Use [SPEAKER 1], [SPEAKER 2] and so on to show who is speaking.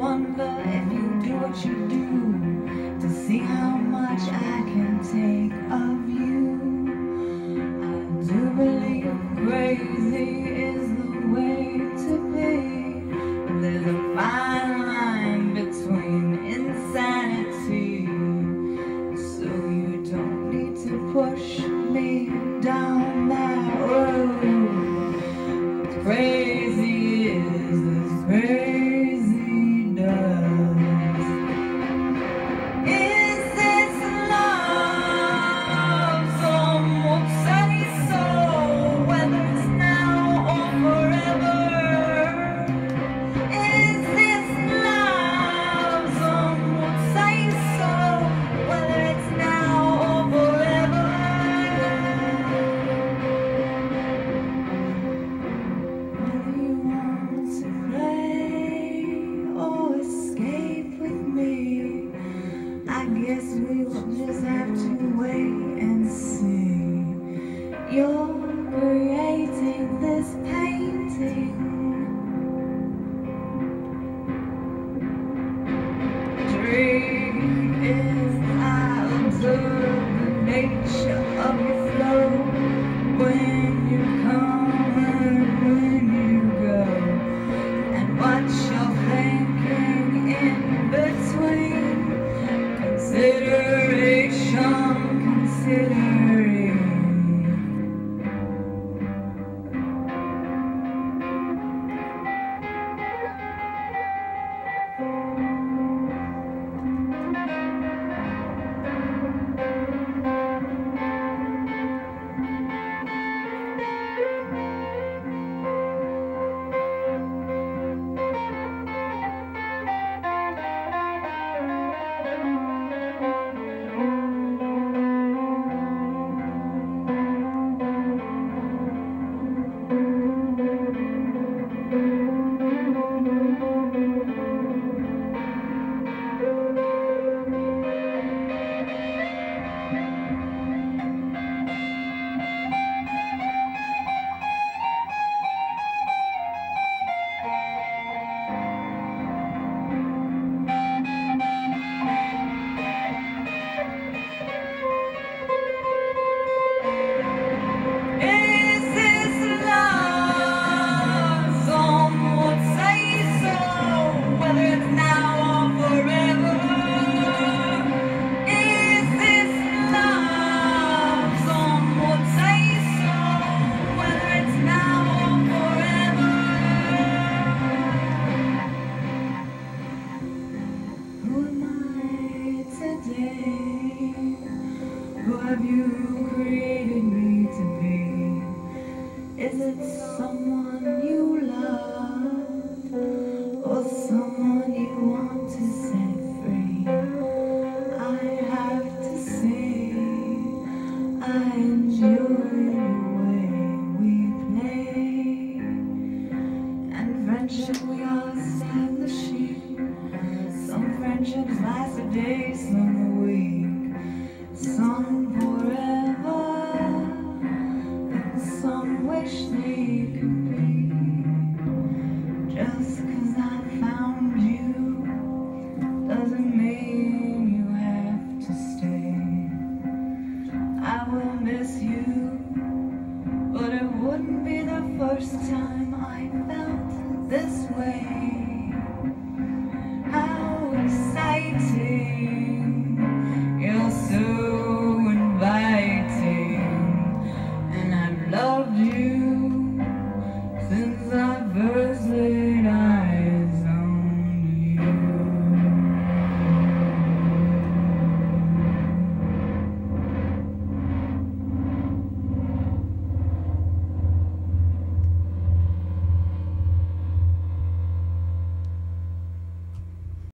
[SPEAKER 1] wonder if you do what you do to see how crazy Consideration, considering. Friendships last a day, some this way. How exciting! You're so inviting, and I've loved you.